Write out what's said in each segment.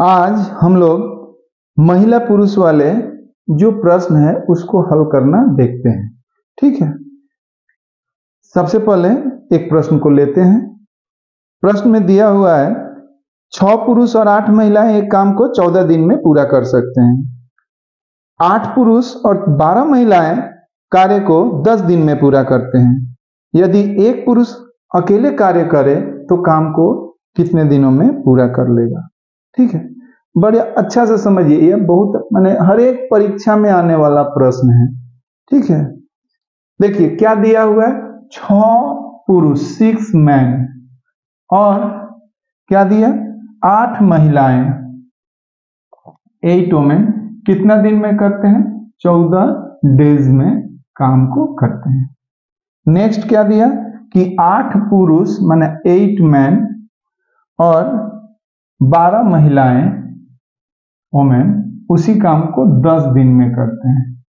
आज हम लोग महिला पुरुष वाले जो प्रश्न है उसको हल करना देखते हैं। ठीक है? सबसे पहले एक प्रश्न को लेते हैं। प्रश्न में दिया हुआ है छ पुरुष और आठ महिलाएँ एक काम को चौदह दिन में पूरा कर सकते हैं। आठ पुरुष और बारह महिलाएँ कार्य को दस दिन में पूरा करते हैं। यदि एक पुरुष अकेले कार्य करे तो काम को कितने दिनों में पूरा कर लेगा? ठीक है? बड़े अच्छा से समझिए। यह बहुत, मैंने हर एक परीक्षा में आने वाला प्रश्न है। ठीक है? देखिए, क्या दिया हुआ है? छ पुरुष सिक्स मैन और क्या दिया? आठ महिलाएँ। एट वोमेन कितना दिन में करते हैं? चौदह डेज़ में काम को करते हैं। नेक्स्ट क्या दिया? कि आठ पुरुष, माने एट मैन और बारह महिलाएँ वोमेन उसी काम को दस दिन में करते हैं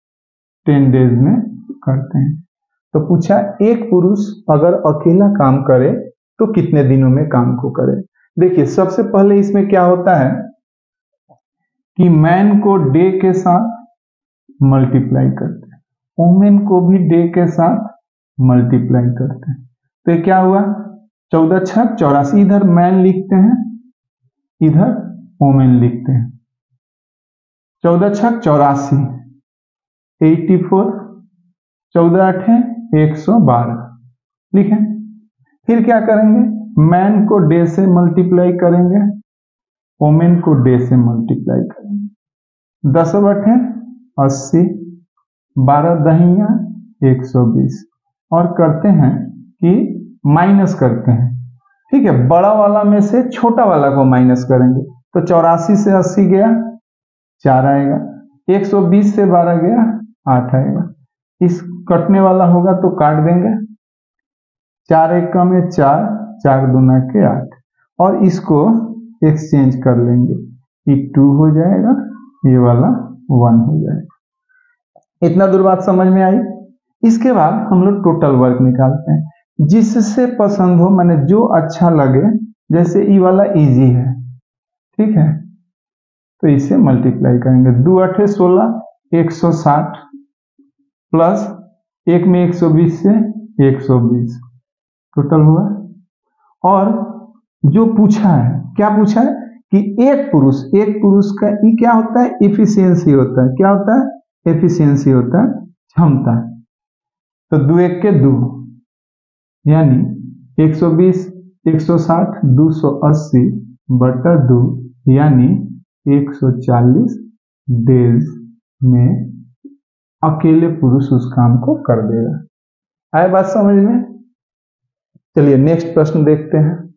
टेन डेज़ में करते हैं। तो पूछा, एक पुरुष अगर अकेला काम करे तो कितने दिनों में काम को करे? देखिए, सबसे पहले इसमें क्या होता है कि मैन को डे के साथ मल्टीप्लाई करते हैं। वोमेन को भी डे के साथ मल्टीप्लाई करते हैं। तो क्या हुआ? चौदह छह, चौरासी, इधर मैन लिखते हैं। इधर वोमेन लिखते हैं। चौदह छह चौरासी एट्टी फोर, चौदह अठे एक सौ बारह। लिखे। फिर क्या करेंगे? मैन को डे से मल्टीप्लाई करेंगे वोमेन को डे से मल्टीप्लाई करेंगे। दस बटे अस्सी, बारह दहिया, एक सौ बीस। और करते हैं कि माइनस करते हैं। ठीक है, बड़ा वाला में से छोटा वाला को माइनस करेंगे। तो चौरासी से अस्सी गया, चार आएगा। 120 से 12 गया, आठ आएगा। इस कटने वाला होगा तो काट देंगे। चार एक कम है चार चार दुना के आठ। और इसको एक्सचेंज कर लेंगे। ये टू हो जाएगा, ये वाला वन हो जाएगा। इतना दूर बात समझ में आई? इसके बाद हम लोग टोटल वर्क निकालते हैं। जिससे पसंद हो, मैंने जो अच्छा लगे, जैसे ई वाला इजी है। ठीक है? तो इसे मल्टीप्लाई करेंगे। दो अठे सोलह, एक सौ साठ प्लस एक में एक सौ बीस से एक सौ बीस। टोटल हुआ? और जो पूछा है, क्या पूछा है? कि एक पुरुष एक पुरुष का ई क्या होता है? इफिशियंसी होता है। क्या होता है? एफिशिएंसी होता है। क्षमता। तो दो एक के दो। यानी 120 160 280 बटा दो, यानी 140 डेज़ में अकेले पुरुष उस काम को कर देगा। आए बात समझ में? चलिए नेक्स्ट प्रश्न देखते हैं।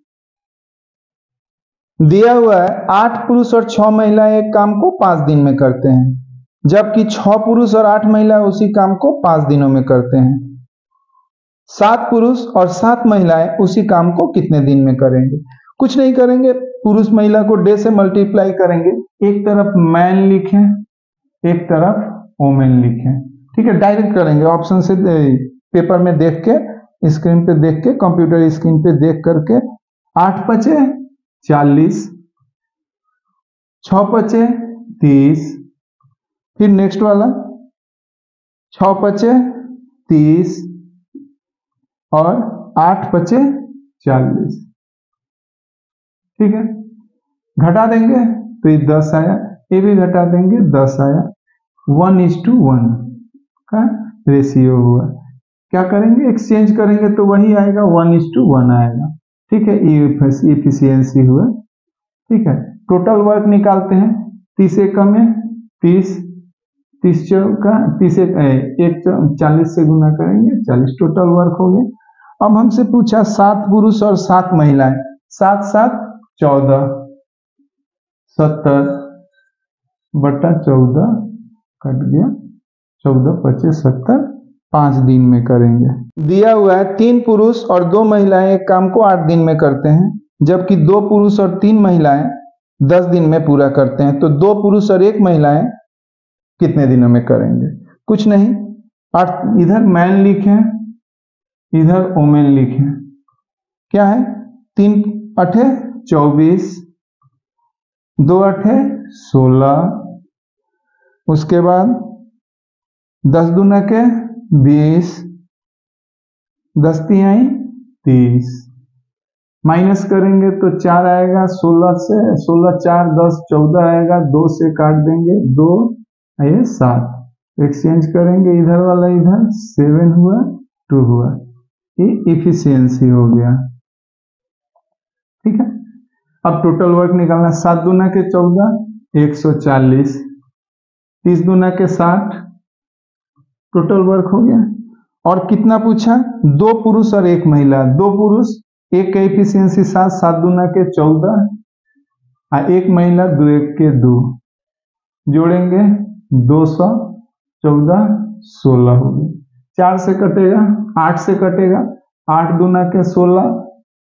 दिया हुआ है, आठ पुरुष और छह महिलाएँ एक काम को पाँच दिन में करते हैं, जबकि छह पुरुष और आठ महिलाएँ उसी काम को पाँच दिनों में करते हैं। सात पुरुष और सात महिलाएँ उसी काम को कितने दिन में करेंगे? कुछ नहीं करेंगे, पुरुष महिला को डे से मल्टीप्लाई करेंगे। एक तरफ़ मैन लिखें, एक तरफ़ वोमेन लिखें। ठीक है डायरेक्ट करेंगे। ऑप्शन से पेपर में देख के स्क्रीन पे देख के कंप्यूटर स्क्रीन पे देख करके, आठ पचे, चालीस छ पचे, तीस। फिर नेक्स्ट वाला छ पचे, तीस। और आठ पचे चालीस। ठीक है? घटा देंगे तो ये दस आया। ये भी घटा देंगे, दस आया। वन इज़ टू वन का रेशियो हुआ। क्या करेंगे? एक्सचेंज करेंगे तो वही आएगा, वन इज़ टू वन आएगा। ठीक है? इफिशियंसी हुआ। ठीक है? टोटल वर्क निकालते हैं। तीस एकम में तीस तीस चौका तीस एक चालीस से गुना करेंगे, चालीस टोटल वर्क हो गया। अब हमसे पूछा, सात पुरुष और सात महिलाएँ। सात सात, चौदह। सत्तर बटा चौदह कट गया। चौदह पच्चीस, सत्तर, पाँच दिन में करेंगे। दिया हुआ है, तीन पुरुष और दो महिलाएँ एक काम को आठ दिन में करते हैं, जबकि दो पुरुष और तीन महिलाएँ दस दिन में पूरा करते हैं। तो दो पुरुष और एक महिलाएँ कितने दिनों में करेंगे? कुछ नहीं। आठ, इधर मैन लिखे इधर ओमेन लिखे। क्या है? तीन अठे चौबीस, दो अठे सोलह, उसके बाद दस दूना के बीस, दस तिहाई तीस। माइनस करेंगे तो चार आएगा, सोलह से, सोलह चार, दस चौदह आएगा, दो से काट देंगे, दो, ये सात। एक्सचेंज करेंगे, इधर वाला इधर सेवन हुआ टू हुआ। ये इफिशियंसी हो गया। ठीक है? अब टोटल वर्क निकालना सात दूना के चौदह, एक सौ चालीस। तीस दूना के साठ। टोटल वर्क हो गया। और कितना पूछा? दो पुरुष और एक महिला। दो पुरुष, एक का इफिशियंसी सात सात दूना के चौदह। और एक महिला, दो, एक के दो। जोड़ेंगे दो सौ चौदह, सोलह हो गई चार से कटेगा, आठ से कटेगा। आठ दूना के सोलह,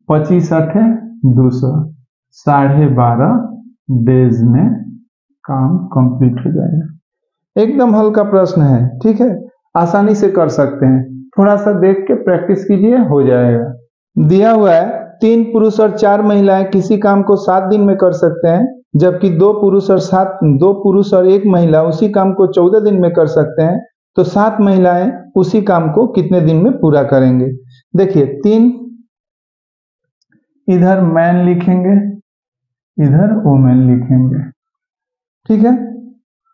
पच्चीस अठे दो सौ। साढ़े बारह डेज़ में काम कंप्लीट हो जाएगा। एकदम हल्का प्रश्न है, ठीक है? आसानी से कर सकते हैं। थोड़ा सा देख के प्रैक्टिस कीजिए, हो जाएगा। दिया हुआ है, तीन पुरुष और चार महिलाएँ किसी काम को सात दिन में कर सकते हैं, जबकि दो पुरुष और सात, दो पुरुष और एक महिला उसी काम को चौदह दिन में कर सकते हैं। तो सात महिलाएँ उसी काम को कितने दिन में पूरा करेंगे? देखिए, तीन। इधर मैन लिखेंगे, इधर वोमेन लिखेंगे। ठीक है?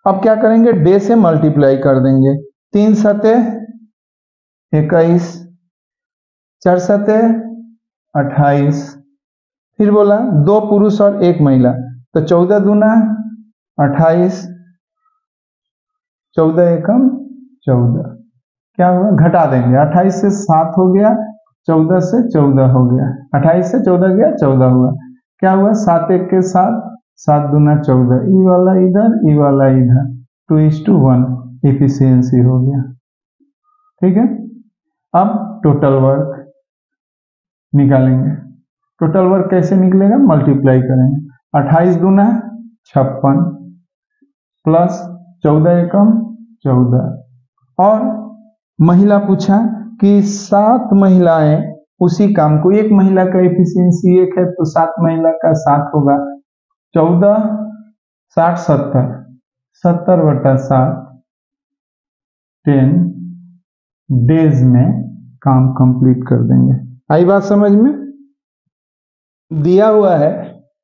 अब क्या करेंगे? डे से मल्टीप्लाई कर देंगे। तीन सते इक्कीस। चार सते अट्ठाईस। फिर बोला, दो पुरुष और एक महिला। तो चौदह दूना, अट्ठाईस। चौदह एकम चौदह। क्या हुआ? घटा देंगे। अट्ठाईस से सात हो गया, चौदह से चौदह हो गया। अट्ठाईस से चौदह गया, चौदह हुआ। क्या हुआ? सात एक के साथ सात दूना चौदह। ई वाला इधर, ई वाला इधर। Two is to one. Efficiency हो गया। ठीक है? अब टोटल वर्क निकालेंगे। टोटल वर्क कैसे निकलेगा? मल्टीप्लाई करेंगे। अट्ठाईस दूना, छप्पन। प्लस चौदह एकम, चौदह। और महिला पूछा कि सात महिलाएँ उसी काम को, एक महिला का एफिशिएंसी एक है तो सात महिला का सात होगा। चौदह, साठ, सत्तर। सत्तर बटा सात, टेन डेज़ में काम कंप्लीट कर देंगे। आई बात समझ में? दिया हुआ है,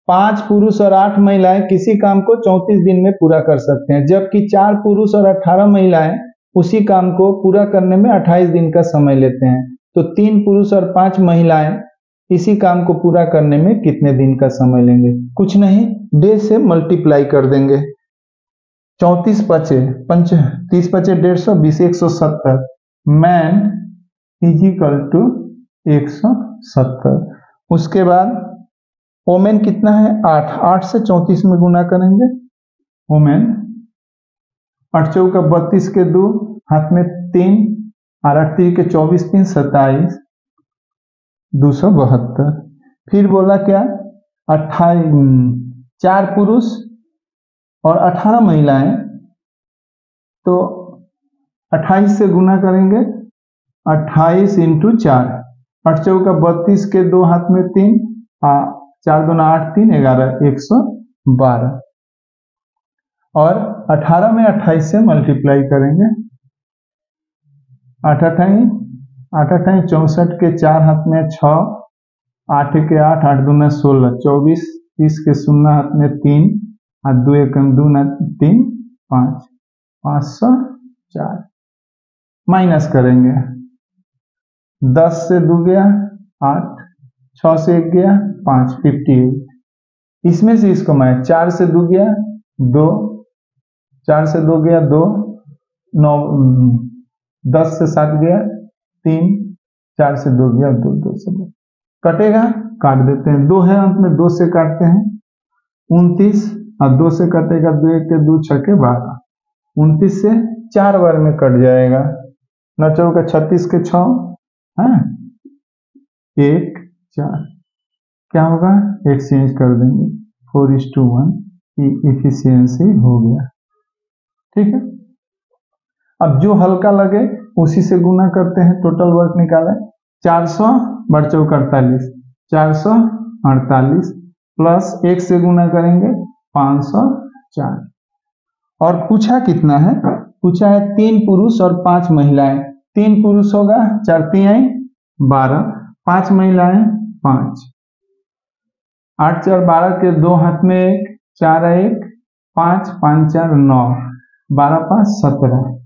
पाँच पुरुष और आठ महिलाएँ किसी काम को चौंतीस दिन में पूरा कर सकते हैं, जबकि चार पुरुष और अठारह महिलाएँ उसी काम को पूरा करने में अट्ठाईस दिन का समय लेते हैं। तो तीन पुरुष और पाँच महिलाएँ, इसी काम को पूरा करने में कितने दिन का समय लेंगे? कुछ नहीं, डे से मल्टीप्लाई कर देंगे। चौतीस पचे, पंच, तीस पचे डेढ़ सौ, बीस, एक सौ सत्तर। मैन इजिकल टू एक सौ सत्तर। उसके बाद ओमेन कितना है? आठ। आठ से चौंतीस में गुना करेंगे। ओमेन आठ चौका बत्तीस के दो, हाथ में तीन, और तीन के चौबीस, तीन, सत्ताईस, दो सौ बहत्तर। फिर बोला क्या? अट्ठाईस चार पुरुष और अठारह महिलाएँ। तो अट्ठाईस से गुना करेंगे, अट्ठाईस इंटू चार। आठ चौका बत्तीस के दो, हाथ में तीन, आ, चार दोना आठ, तीन, ग्यारह, एक सौ बारह। और अठारह में अट्ठाईस से मल्टीप्लाई करेंगे। आठ अठाई आठ अठाई चौसठ के चार हाथ में छ, आठ के आठ आठ दूना सोलह, चौबीस, तीस के शून्य हाथ में तीन और दो एक दूना तीन, पाँच पाँच सौ चार। माइनस करेंगे। दस से दो गया, आठ, छ से एक गया, पाँच फिफ्टी एट इसमें से इसको मैं चार से दो गया, दो चार से दो गया, दो, नौ दस से सात गया, तीन, चार से दो गया, दो दो से दो। कटेगा, काट देते हैं। दो है अंत में, दो से काटते हैं। उनतीस और दो से कटेगा, दो एक के, दो छके बारह। उनतीस से चार बार में कट जाएगा। न चौका, छत्तीस के छ है, एक, चार। क्या होगा? एक्सचेंज कर देंगे। फोर इज़ टू वन की इफिशियंसी हो गया। ठीक है? अब जो हल्का लगे, उसी से गुना करते हैं टोटल वर्क निकाले। चार सौ बढ़ चौक अड़तालीस चार सौ अड़तालीस प्लस एक से गुना करेंगे, पाँच सौ चार। और पूछा कितना है? पूछा है तीन पुरुष और पाँच महिलाएँ। तीन पुरुष होगा, चार तीन बारह। पाँच महिलाएँ, पाँच। आठ चार बारह के दो हाथ में एक, चार एक, पाँच पाँच चार नौ। बारह पाँच सत्रह।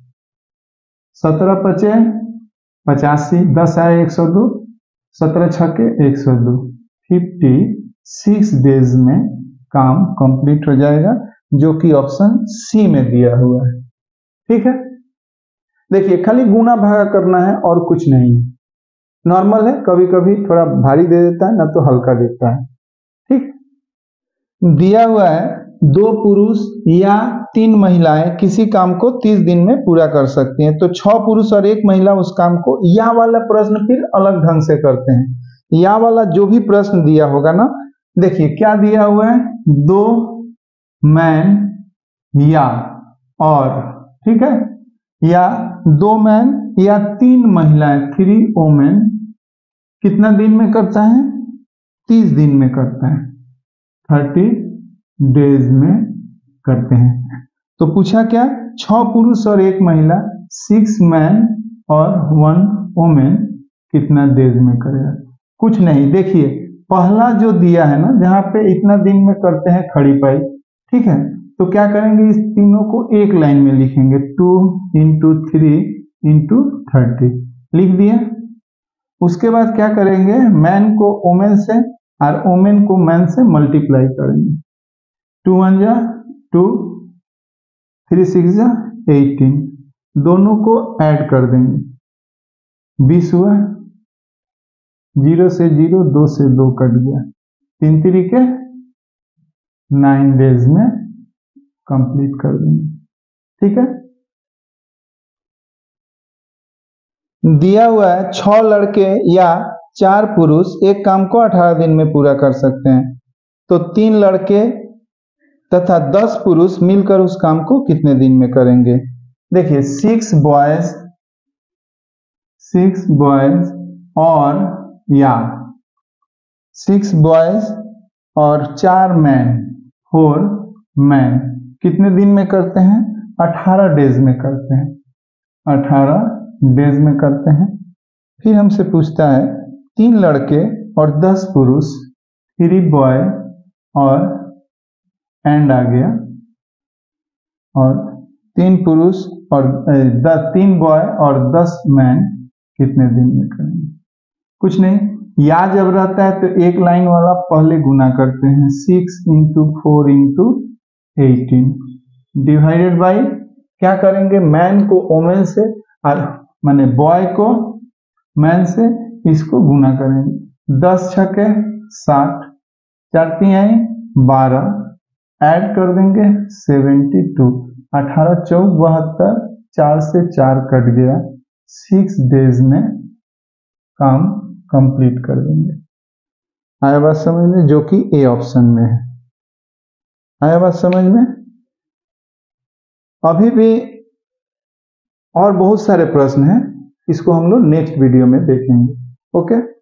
सत्रह पचे, पचासी, दस आए एक सौ दो, सत्रह छके एक सौ दो। फिफ्टी सिक्स डेज़ में काम कंप्लीट हो जाएगा, जो कि ऑप्शन सी में दिया हुआ है। ठीक है? देखिए, खाली गुना भागा करना है और कुछ नहीं। नॉर्मल है कभी कभी थोड़ा भारी दे देता है, ना तो हल्का देता है। ठीक? दिया हुआ है दो पुरुष या तीन महिलाएँ किसी काम को तीस दिन में पूरा कर सकती हैं। तो छह पुरुष और एक महिला उस काम को या वाला प्रश्न फिर अलग ढंग से करते हैं। या वाला जो भी प्रश्न दिया होगा ना, देखिए क्या दिया हुआ है? दो मैन या, और, ठीक है? या दो मैन या तीन महिलाएँ थ्री ओमेन कितना दिन में करता है? तीस दिन में करता है। थर्टी डेज़ में करते हैं। तो पूछा क्या? छ पुरुष और एक महिला सिक्स मैन और वन वोमेन कितना डेज़ में करेगा? कुछ नहीं। देखिए, पहला जो दिया है ना, जहाँ पे इतना दिन में करते हैं खड़ी पाई, ठीक है? तो क्या करेंगे? इस तीनों को एक लाइन में लिखेंगे। Two into three into thirty लिख दिया। उसके बाद क्या करेंगे? मैन को ओमेन से और ओमेन को मैन से मल्टीप्लाई करेंगे। टू वन जा, टू थ्री सिक्स जा एटीन दोनों को ऐड कर देंगे। बीस हुआ, ज़ीरो से ज़ीरो, दो से दो कट गया। तीन तरीके नाइन डेज़ में कंप्लीट कर देंगे। ठीक है? दिया हुआ है छ लड़के या चार पुरुष एक काम को अठारह दिन में पूरा कर सकते हैं। तो तीन लड़के तथा दस पुरुष मिलकर उस काम को कितने दिन में करेंगे? देखिए सिक्स बॉयज़ सिक्स बॉयज़ और या सिक्स बॉयज़ और चार मैन फोर मैन कितने दिन में करते हैं? अठारह डेज़ में करते हैं। अठारह डेज़ में करते हैं। फिर हमसे पूछता है, तीन लड़के और दस पुरुष थ्री बॉय और एंड आ गया। और तीन पुरुष और दस तीन बॉय और दस मैन कितने दिन में करेंगे? कुछ नहीं। या जब रहता है तो एक लाइन वाला पहले गुना करते हैं। Six into four into eighteen divided by क्या करेंगे? मैन को ओमेन से और, माने बॉय को मैन से इसको गुना करेंगे। दस छके साठ। चार आई बारह। ऐड कर देंगे सेवेंटी टू। अठारह चौक बहत्तर, चार से चार कट गया। सिक्स डेज़ में काम कंप्लीट कर देंगे। आया बात समझ में? जो कि ए ऑप्शन में है। आया बात समझ में? अभी भी और बहुत सारे प्रश्न हैं। इसको हम लोग नेक्स्ट वीडियो में देखेंगे। ओके